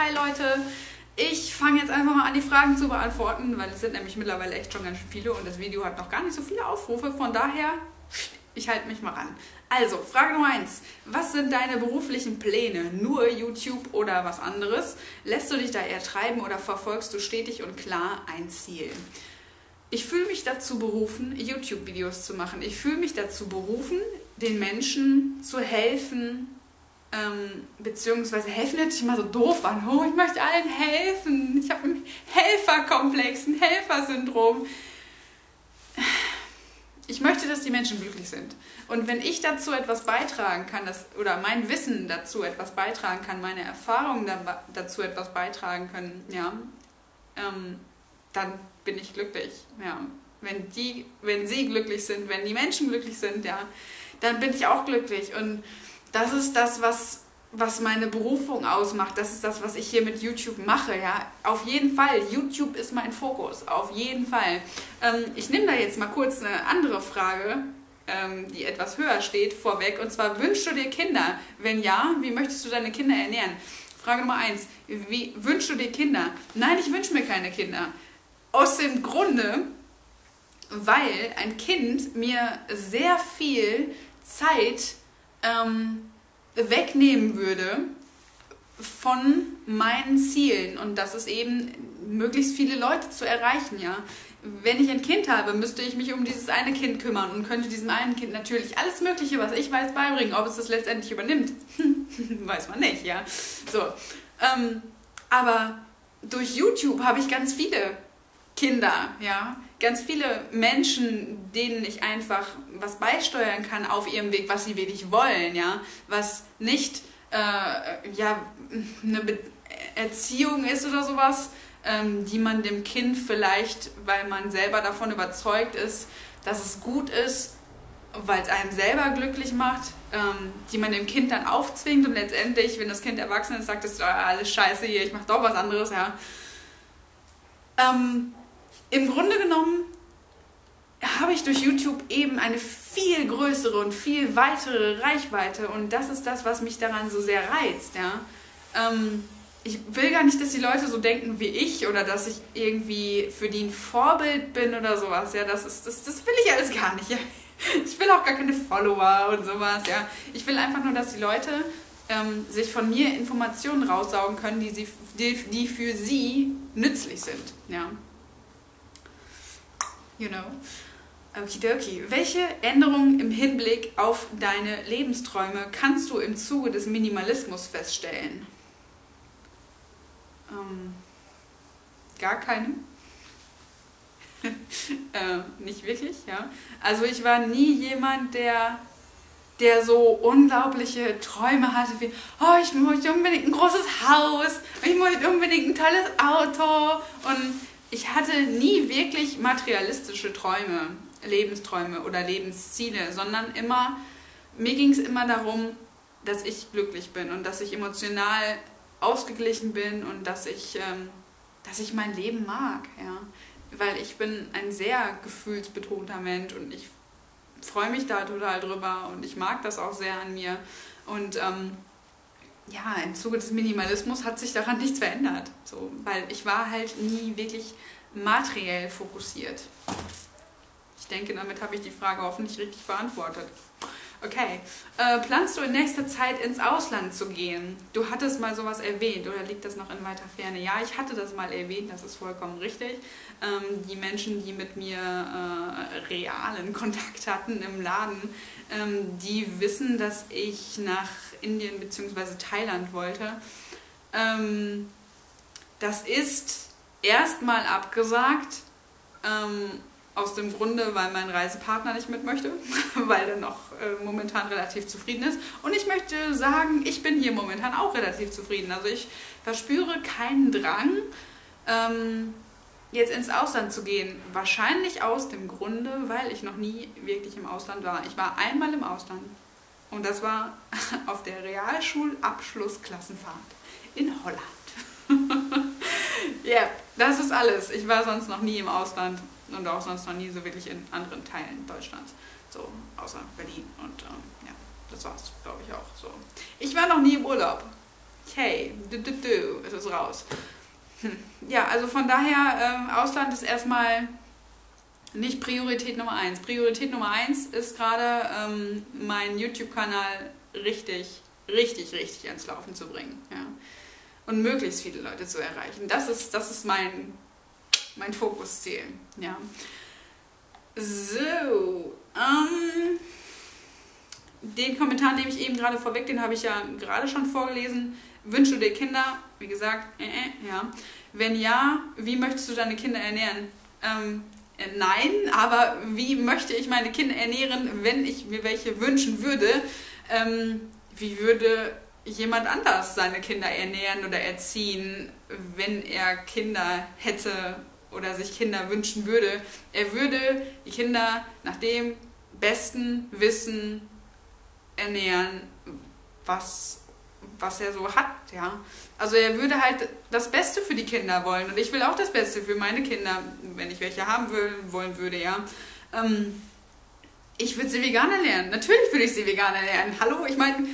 Hi Leute, ich fange jetzt einfach mal an, die Fragen zu beantworten, weil es sind nämlich mittlerweile echt schon ganz schön viele und das Video hat noch gar nicht so viele Aufrufe. Von daher, ich halte mich mal ran. Also, Frage Nummer 1. Was sind deine beruflichen Pläne? Nur YouTube oder was anderes? Lässt du dich da eher treiben oder verfolgst du stetig und klar ein Ziel? Ich fühle mich dazu berufen, YouTube-Videos zu machen. Ich fühle mich dazu berufen, den Menschen zu helfen, ähm, beziehungsweise helfen hört sich immer so doof an. Oh, ich möchte allen helfen. Ich habe einen Helferkomplex, ein Helfersyndrom. Ich möchte, dass die Menschen glücklich sind. Und wenn ich dazu etwas beitragen kann, das, oder mein Wissen dazu etwas beitragen kann, meine Erfahrungen dazu etwas beitragen können, ja, ähm, dann bin ich glücklich. Ja. Wenn, die, wenn sie glücklich sind, wenn die Menschen glücklich sind, ja, dann bin ich auch glücklich. Und das ist das, was, was meine Berufung ausmacht. Das ist das, was ich hier mit YouTube mache. Ja, auf jeden Fall. YouTube ist mein Fokus. Auf jeden Fall. Ähm, ich nehme da jetzt mal kurz eine andere Frage, ähm, die etwas höher steht, vorweg. Und zwar, wünschst du dir Kinder? Wenn ja, wie möchtest du deine Kinder ernähren? Frage Nummer eins. Wie wünschst du dir Kinder? Nein, ich wünsche mir keine Kinder. Aus dem Grunde, weil ein Kind mir sehr viel Zeit ähm, wegnehmen würde von meinen Zielen und das ist eben möglichst viele Leute zu erreichen, ja. Wenn ich ein Kind habe, müsste ich mich um dieses eine Kind kümmern und könnte diesem einen Kind natürlich alles Mögliche, was ich weiß, beibringen. Ob es das letztendlich übernimmt, weiß man nicht, ja. So, ähm, aber durch YouTube habe ich ganz viele Kinder, ja, ganz viele Menschen, denen ich einfach was beisteuern kann auf ihrem Weg, was sie wirklich wollen, ja, was nicht äh, ja eine Be Erziehung ist oder sowas, ähm, die man dem Kind vielleicht, weil man selber davon überzeugt ist, dass es gut ist, weil es einem selber glücklich macht, ähm, die man dem Kind dann aufzwingt und letztendlich, wenn das Kind erwachsen ist, sagt es, oh, alles scheiße hier, ich mach doch was anderes, ja. Ähm, im Grunde genommen habe ich durch YouTube eben eine viel größere und viel weitere Reichweite und das ist das, was mich daran so sehr reizt. Ja? Ähm, ich will gar nicht, dass die Leute so denken wie ich oder dass ich irgendwie für die ein Vorbild bin oder sowas. Ja, das, ist, das, das will ich alles gar nicht. Ja? Ich will auch gar keine Follower und sowas. Ja? Ich will einfach nur, dass die Leute ähm, sich von mir Informationen raussaugen können, die, sie, die, die für sie nützlich sind. Ja? You know. Okidoki. Welche Änderungen im Hinblick auf deine Lebensträume kannst du im Zuge des Minimalismus feststellen? Ähm, gar keine. äh, nicht wirklich, ja. Also ich war nie jemand, der, der so unglaubliche Träume hatte wie, oh, ich möchte unbedingt ein großes Haus, ich möchte unbedingt ein tolles Auto und ich hatte nie wirklich materialistische Träume, Lebensträume oder Lebensziele, sondern immer, mir ging es immer darum, dass ich glücklich bin und dass ich emotional ausgeglichen bin und dass ich, ähm, dass ich mein Leben mag, ja. Weil ich bin ein sehr gefühlsbetonter Mensch und ich freue mich da total drüber und ich mag das auch sehr an mir. Und ähm, ja, im Zuge des Minimalismus hat sich daran nichts verändert. So, weil ich war halt nie wirklich materiell fokussiert. Ich denke, damit habe ich die Frage hoffentlich richtig beantwortet. Okay, äh, planst du in nächster Zeit ins Ausland zu gehen? Du hattest mal sowas erwähnt oder liegt das noch in weiter Ferne? Ja, ich hatte das mal erwähnt, das ist vollkommen richtig. Ähm, die Menschen, die mit mir äh, realen Kontakt hatten im Laden, ähm, die wissen, dass ich nach Indien bzw. Thailand wollte. Ähm, das ist erstmal abgesagt. Ähm, aus dem Grunde, weil mein Reisepartner nicht mit möchte, weil er noch äh, momentan relativ zufrieden ist. Und ich möchte sagen, ich bin hier momentan auch relativ zufrieden. Also ich verspüre keinen Drang, ähm, jetzt ins Ausland zu gehen. Wahrscheinlich aus dem Grunde, weil ich noch nie wirklich im Ausland war. Ich war einmal im Ausland. Und das war auf der Realschulabschlussklassenfahrt in Holland. Ja, yeah, das ist alles. Ich war sonst noch nie im Ausland und auch sonst noch nie so wirklich in anderen Teilen Deutschlands. So, außer Berlin. Und ähm, ja, das war's, glaube ich, auch so. Ich war noch nie im Urlaub. Okay, du, du, du, ist es raus. Hm. Ja, also von daher, ähm, Ausland ist erstmal nicht Priorität Nummer eins. Priorität Nummer eins ist gerade ähm, mein YouTube-Kanal richtig, richtig, richtig ans Laufen zu bringen. Ja. Und möglichst viele Leute zu erreichen. Das ist, das ist mein, mein Fokusziel. Ja. So, ähm, den Kommentar nehme ich eben gerade vorweg, den habe ich ja gerade schon vorgelesen. Wünschst du dir Kinder? Wie gesagt, äh, äh, ja. Wenn ja, wie möchtest du deine Kinder ernähren? Ähm, äh, nein, aber wie möchte ich meine Kinder ernähren, wenn ich mir welche wünschen würde? Ähm, wie würde jemand anders seine Kinder ernähren oder erziehen, wenn er Kinder hätte oder sich Kinder wünschen würde? Er würde die Kinder nach dem besten Wissen ernähren, was, was er so hat, ja. Also er würde halt das Beste für die Kinder wollen und ich will auch das Beste für meine Kinder, wenn ich welche haben will, wollen würde, ja. Ähm, ich würde sie vegan ernähren. Natürlich würde ich sie vegan ernähren. Hallo, ich meine,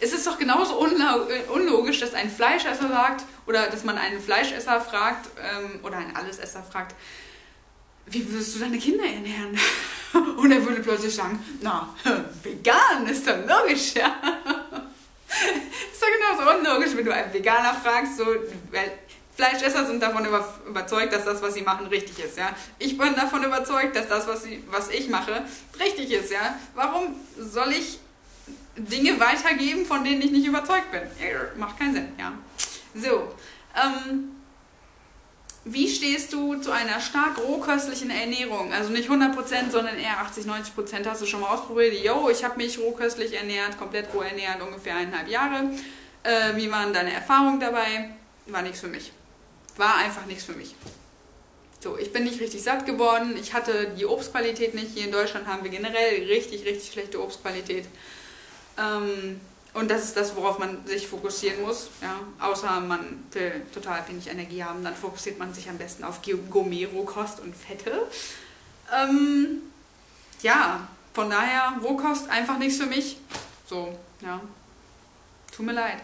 es ist doch genauso unlogisch, dass ein Fleischesser sagt oder dass man einen Fleischesser fragt ähm, oder einen Allesesser fragt, wie würdest du deine Kinder ernähren? Und er würde plötzlich sagen, na, vegan ist doch logisch, ja. ist doch genauso unlogisch, wenn du einen Veganer fragst, so, weil Fleischesser sind davon über, überzeugt, dass das, was sie machen, richtig ist, ja. Ich bin davon überzeugt, dass das, was, sie, was ich mache, richtig ist, ja. Warum soll ich Dinge weitergeben, von denen ich nicht überzeugt bin? Macht keinen Sinn, ja. So, ähm, wie stehst du zu einer stark rohköstlichen Ernährung? Also nicht 100%, sondern eher 80, 90%. Hast du schon mal ausprobiert? Jo, ich habe mich rohköstlich ernährt, komplett roh ernährt, ungefähr eineinhalb Jahre. Äh, wie waren deine Erfahrungen dabei? War nichts für mich. War einfach nichts für mich. So, ich bin nicht richtig satt geworden. Ich hatte die Obstqualität nicht. Hier in Deutschland haben wir generell richtig, richtig schlechte Obstqualität. Ähm, und das ist das, worauf man sich fokussieren muss. Ja? Außer man will total wenig Energie haben, dann fokussiert man sich am besten auf Gourmet-Rohkost und Fette. Ähm, ja, von daher, Rohkost einfach nichts für mich. So, ja. Tut mir leid.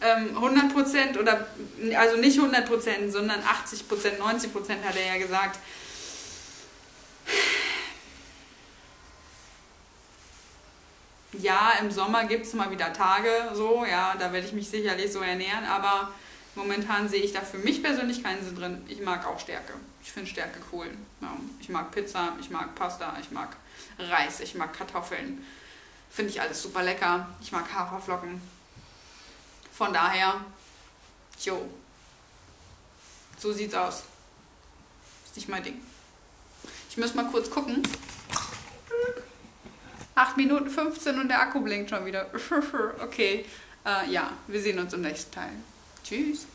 100% ähm, oder, also nicht 100%, sondern 80%, 90% hat er ja gesagt, ja, im Sommer gibt es mal wieder Tage, so, ja, da werde ich mich sicherlich so ernähren, aber momentan sehe ich da für mich persönlich keinen Sinn drin. Ich mag auch Stärke. Ich finde Stärke cool. Ja, ich mag Pizza, ich mag Pasta, ich mag Reis, ich mag Kartoffeln. Finde ich alles super lecker. Ich mag Haferflocken. Von daher, jo, so sieht's aus. Ist nicht mein Ding. Ich muss mal kurz gucken. 8 Minuten 15 und der Akku blinkt schon wieder. Okay, äh, ja, wir sehen uns im nächsten Teil. Tschüss.